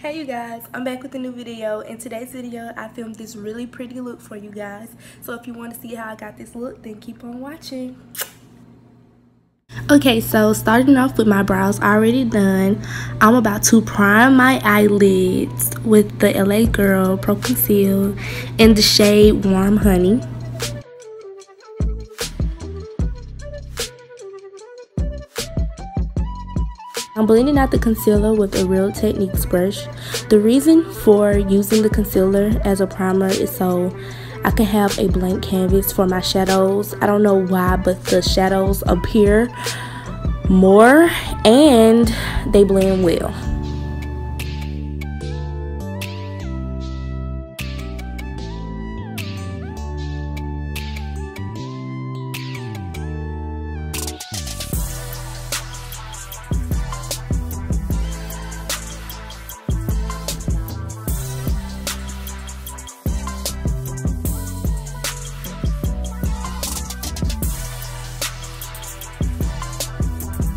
Hey you guys, I'm back with a new video. In today's video, I filmed this really pretty look for you guys. So if you want to see how I got this look, then keep on watching. Okay, so starting off with my brows already done, I'm about to prime my eyelids with the LA Girl Pro Conceal in the shade Warm Honey. I'm blending out the concealer with a Real Techniques brush. The reason for using the concealer as a primer is so I can have a blank canvas for my shadows. I don't know why, but the shadows appear more and they blend well.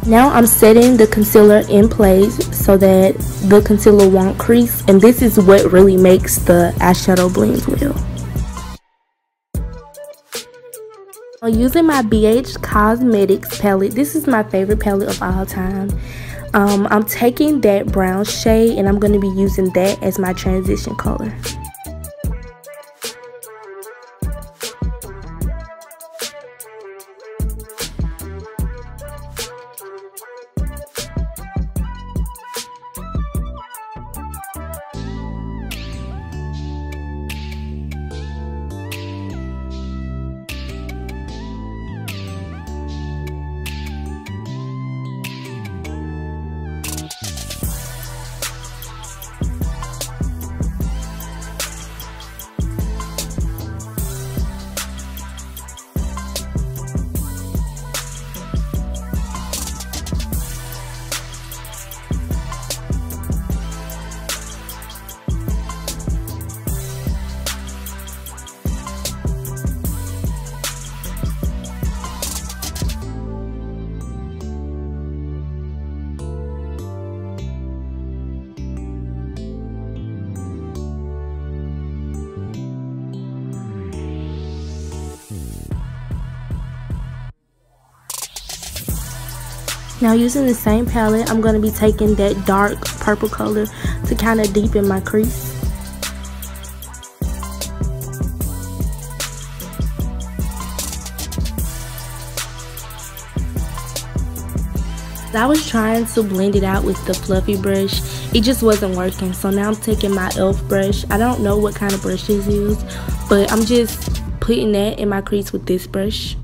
Now I'm setting the concealer in place so that the concealer won't crease and this is what really makes the eyeshadow blend well. I'm using my BH Cosmetics palette. This is my favorite palette of all time. Um, I'm taking that brown shade and I'm going to be using that as my transition color. Now using the same palette, I'm going to be taking that dark purple color to kind of deepen my crease. I was trying to blend it out with the fluffy brush. It just wasn't working. So now I'm taking my e.l.f. brush. I don't know what kind of brush is used, but I'm just putting that in my crease with this brush.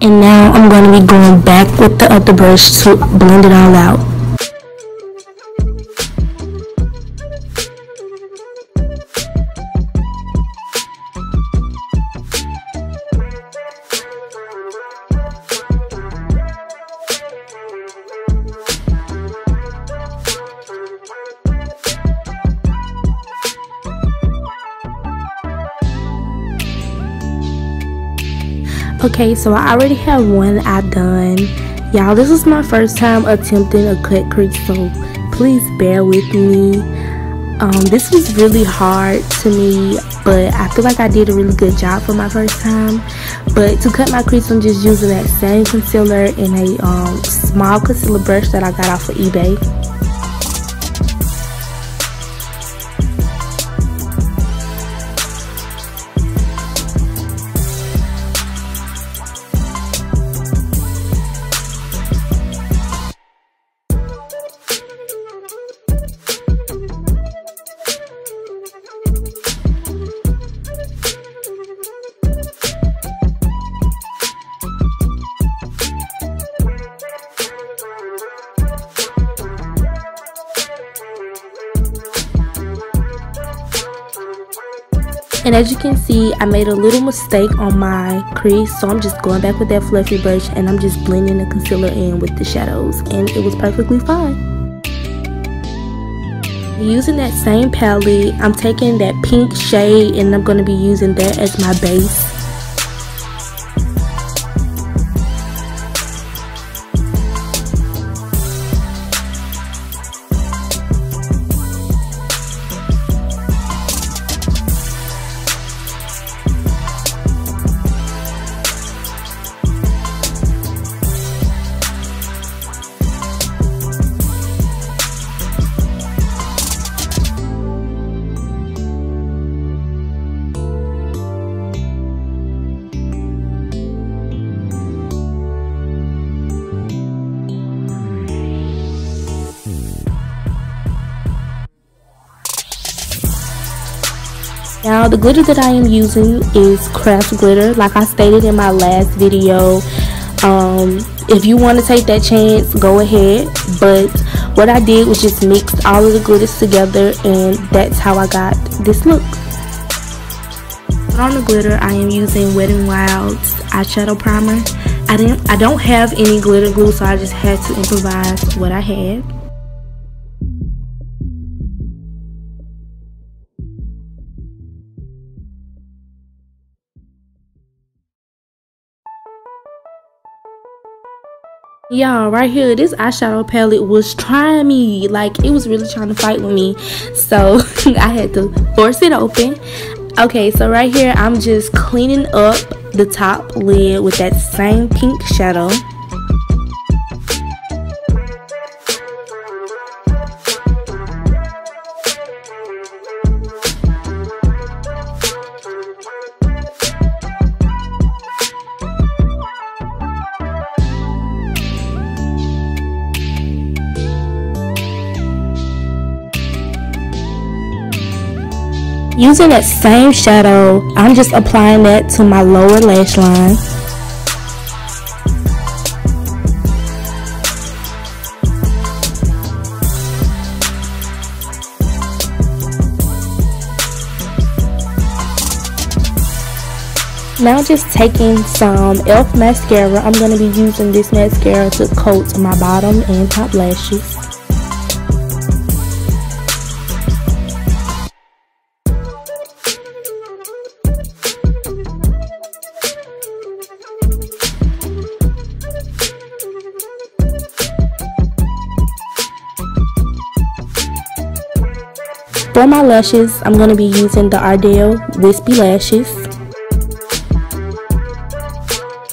And now I'm going to be going back with the other brush to blend it all out. Okay, so I already have one eye done. Y'all, this is my first time attempting a cut crease, so please bear with me. Um, this was really hard to me, but I feel like I did a really good job for my first time. But to cut my crease, I'm just using that same concealer in a um, small concealer brush that I got off of eBay. And as you can see, I made a little mistake on my crease. So I'm just going back with that fluffy brush and I'm just blending the concealer in with the shadows. And it was perfectly fine. using that same palette I'm taking that pink shade and I'm going to be using that as my base Now the glitter that I am using is craft glitter like I stated in my last video. Um, if you want to take that chance, go ahead. But what I did was just mix all of the glitters together and that's how I got this look. On the glitter, I am using Wet n Wild's eyeshadow primer. I didn't I don't have any glitter glue so I just had to improvise what I had. Y'all right here this eyeshadow palette was trying me. Like it was really trying to fight with me. So i had to force it open. Okay so right here i'm just cleaning up the top lid with that same pink shadow Using that same shadow, I'm just applying that to my lower lash line. Now just taking some e.l.f. mascara, I'm going to be using this mascara to coat my bottom and top lashes. For my lashes, I'm going to be using the Ardell Wispy Lashes.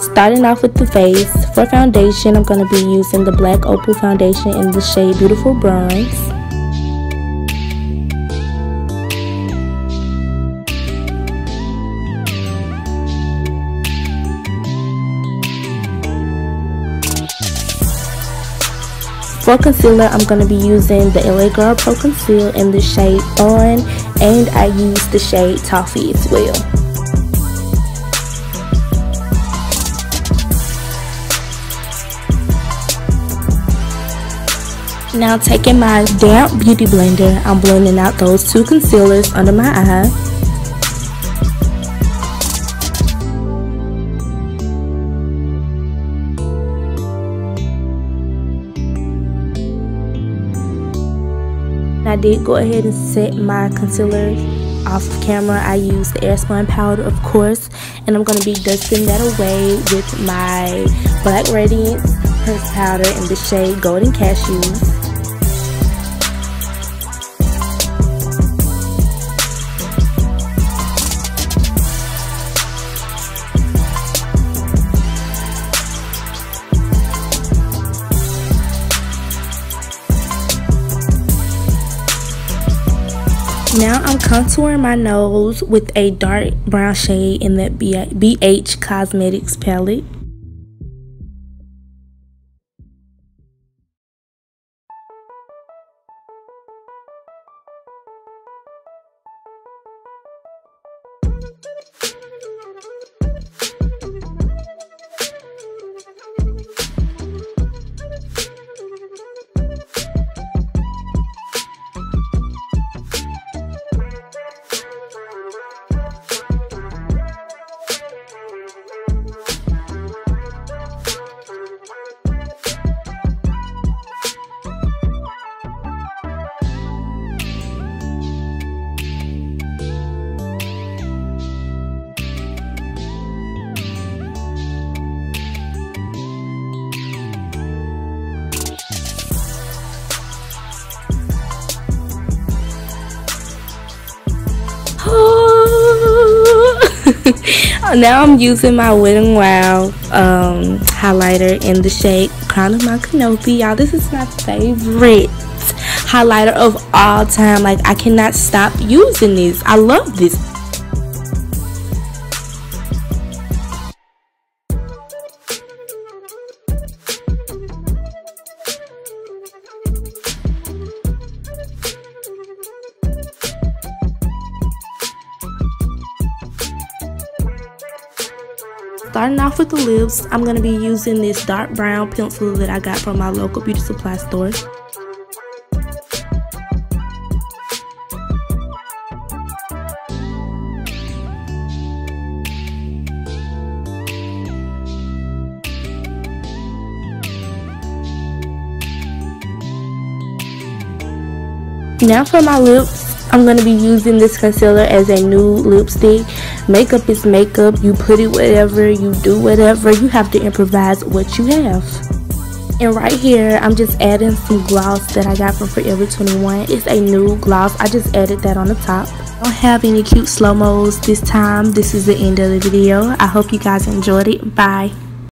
Starting off with the face, for foundation, I'm going to be using the Black Opal Foundation in the shade Beautiful Bronze. For concealer, I'm going to be using the LA Girl Pro Conceal in the shade On, and I use the shade Toffee as well. Now taking my damp beauty blender, I'm blending out those two concealers under my eye. I did go ahead and set my concealer off of camera. I used the Airspun powder, of course, and I'm going to be dusting that away with my Black Radiance pressed powder in the shade Golden Cashews. Now I'm contouring my nose with a dark brown shade in the BH Cosmetics palette. now I'm using my Wet n Wild um, highlighter in the shade Crown of My Canopy. Y'all, this is my favorite highlighter of all time. Like, I cannot stop using this. I love this. With the lips, I'm going to be using this dark brown pencil that I got from my local beauty supply store. Now for my lips, I'm going to be using this concealer as a nude lipstick. Makeup is makeup. You put it whatever, you do whatever. You have to improvise what you have. And right here, I'm just adding some gloss that I got from Forever 21. It's a new gloss. I just added that on the top. I don't have any cute slow-mos this time. This is the end of the video. I hope you guys enjoyed it. Bye.